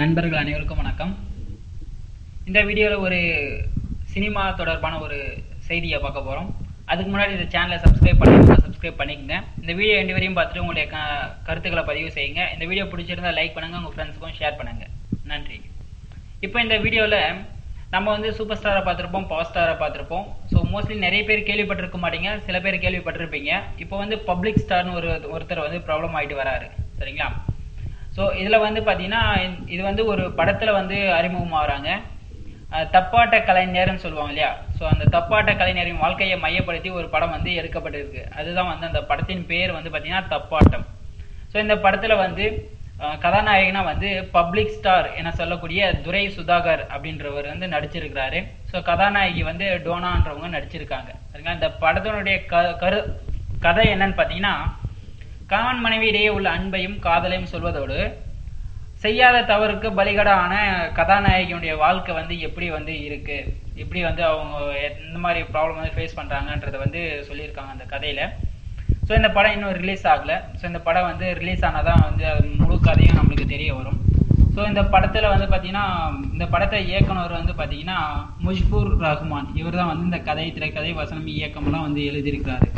நண்பர்கள் அனைவருக்கும் வணக்கம். இந்த வீடியோவில் ஒரு சினிமா தொடர்பான ஒரு செய்தியை பார்க்க போகிறோம் அதுக்கு முன்னாடி இந்த சேனலை சப்ஸ்கிரைப் பண்ணிக்கோங்க சப்ஸ்கிரைப் பண்ணிக்கங்க. இந்த வீடியோ ரெண்டு வரையும் பார்த்துட்டு உங்களுடைய க கருத்துக்களை பதிவு செய்யுங்க. இந்த வீடியோ பிடிச்சிருந்தா லைக் பண்ணுங்கள் உங்கள் ஃப்ரெண்ட்ஸுக்கும் ஷேர் பண்ணுங்கள் நன்றி. இப்போ இந்த வீடியோவில் நம்ம வந்து சூப்பர் ஸ்டாரை பார்த்துருப்போம் பவர் ஸ்டாரை பார்த்துருப்போம். ஸோ மோஸ்ட்லி நிறைய பேர் கேள்விப்பட்டிருக்க மாட்டீங்க. சில பேர் கேள்விப்பட்டிருப்பீங்க. இப்போ வந்து பப்ளிக் ஸ்டார்னு ஒரு ஒருத்தர் வந்து ப்ராப்ளம் ஆகிட்டு வராரு. சரிங்களா? ஸோ இதில் வந்து பார்த்தீங்கன்னா இது வந்து ஒரு படத்தில் வந்து அறிமுகமாகறாங்க. அஹ் தப்பாட்ட கலைஞர்னு சொல்லுவாங்க இல்லையா? ஸோ அந்த தப்பாட்ட கலைஞரின் வாழ்க்கையை மையப்படுத்தி ஒரு படம் வந்து எடுக்கப்பட்டிருக்கு. அதுதான் வந்து அந்த படத்தின் பேர் வந்து பார்த்தீங்கன்னா தப்பாட்டம். ஸோ இந்த படத்தில் வந்து கதாநாயகனா வந்து பப்ளிக் ஸ்டார் என சொல்லக்கூடிய துரை சுதாகர் அப்படின்றவர் வந்து நடிச்சிருக்கிறாரு. ஸோ கதாநாயகி வந்து டோனான்றவங்க நடிச்சிருக்காங்க. சரிங்களா? இந்த படத்தினுடைய க கரு கதை என்னன்னு பார்த்தீங்கன்னா கணவன் மனைவி இடையே உள்ள அன்பையும் காதலையும் சொல்வதோடு செய்யாத தவறுக்கு பலிகடான கதாநாயகியுடைய வாழ்க்கை வந்து எப்படி வந்து இருக்கு? எப்படி வந்து அவங்க எந்த மாதிரி ப்ராப்ளம் வந்து ஃபேஸ் பண்றாங்கன்றத வந்து சொல்லியிருக்காங்க அந்த கதையில. ஸோ இந்த படம் இன்னும் ரிலீஸ் ஆகல. ஸோ இந்த படம் வந்து ரிலீஸ் ஆனாதான் வந்து அது முழு கதையும் நம்மளுக்கு தெரிய வரும். ஸோ இந்த படத்தில் வந்து பார்த்தீங்கன்னா இந்த படத்தை இயக்குனர் வந்து பார்த்தீங்கன்னா முஷ்பூர் ரஹ்மான் இவர் தான் வந்து இந்த கதை திரைக்கதை வசனம் இயக்கமெல்லாம் வந்து எழுதியிருக்கிறாரு.